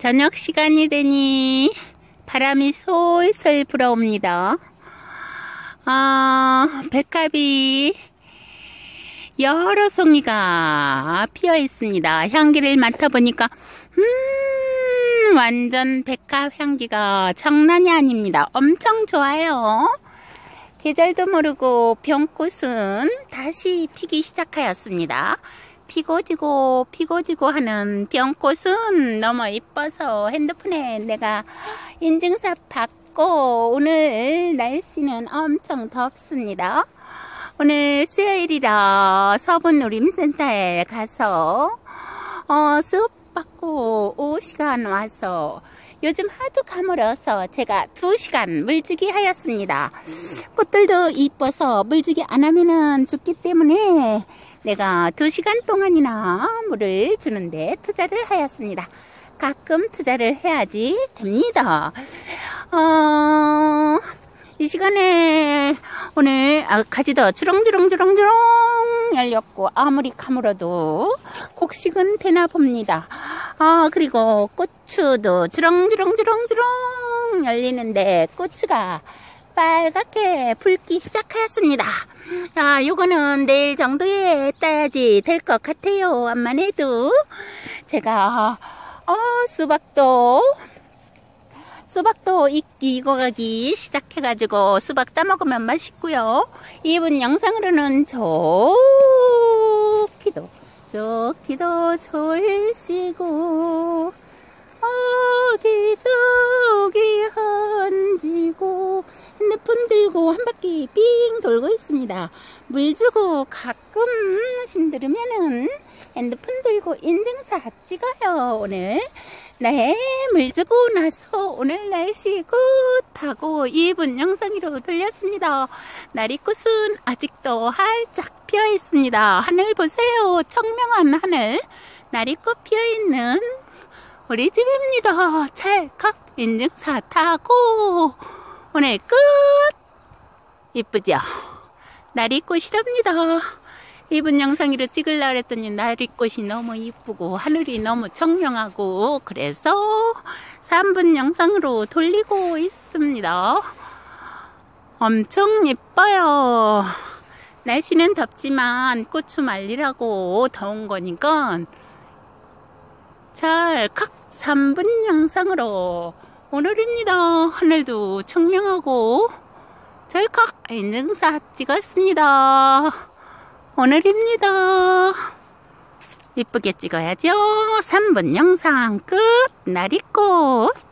저녁 시간이 되니 바람이 솔솔 불어옵니다. 아, 백합이 여러 송이가 피어 있습니다. 향기를 맡아보니까, 음, 완전 백합 향기가 장난이 아닙니다. 엄청 좋아요. 계절도 모르고 병꽃은 다시 피기 시작하였습니다. 피고 지고 피고 지고 하는 병꽃은 너무 이뻐서 핸드폰에 내가 인증샷 받고 오늘 날씨는 엄청 덥습니다. 오늘 수요일이라 서분노림센터에 가서 어, 수업 받고 5시간 와서 요즘 하도 가물어서 제가 2시간 물주기 하였습니다. 꽃들도 이뻐서 물주기 안 하면은 죽기 때문에 내가 2시간 동안이나 물을 주는데 투자를 하였습니다. 가끔 투자를 해야지 됩니다. 어, 이 시간에 오늘 아, 가지도 주렁주렁주렁주렁 열렸고 아무리 가물어도 곡식은 되나 봅니다. 아 그리고 고추도 주렁주렁주렁주렁 열리는데 고추가 빨갛게 붉기 시작하였습니다. 아, 요거는 내일 정도에 따야지 될 것 같아요. 암만 해도 제가 어, 수박도 수박도 익어가기 시작해가지고 수박 따먹으면 맛있고요. 이번 영상으로는 좋기도 좋기도 좋으시고 어기저기 한 바퀴 삥 돌고 있습니다. 물 주고 가끔 힘들으면은 핸드폰 들고 인증샷 찍어요 오늘 네, 물 주고 나서 오늘 날씨 굿하고 2분 영상으로 돌렸습니다. 나리꽃은 아직도 활짝 피어 있습니다. 하늘 보세요. 청명한 하늘. 나리꽃 피어 있는 우리 집입니다. 찰칵 인증샷 하고 오늘 끝! 이쁘죠? 나리꽃이랍니다. 이분 영상으로 찍으려 그랬더니 나리꽃이 너무 이쁘고 하늘이 너무 청명하고 그래서 3분 영상으로 돌리고 있습니다. 엄청 예뻐요. 날씨는 덥지만 고추 말리라고 더운 거니까 찰칵 3분 영상으로 오늘입니다. 하늘도 청명하고 찰칵 인증샷 찍었습니다. 오늘입니다. 이쁘게 찍어야죠. 3분 영상 끝. 나리꽃.